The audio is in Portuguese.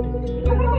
Música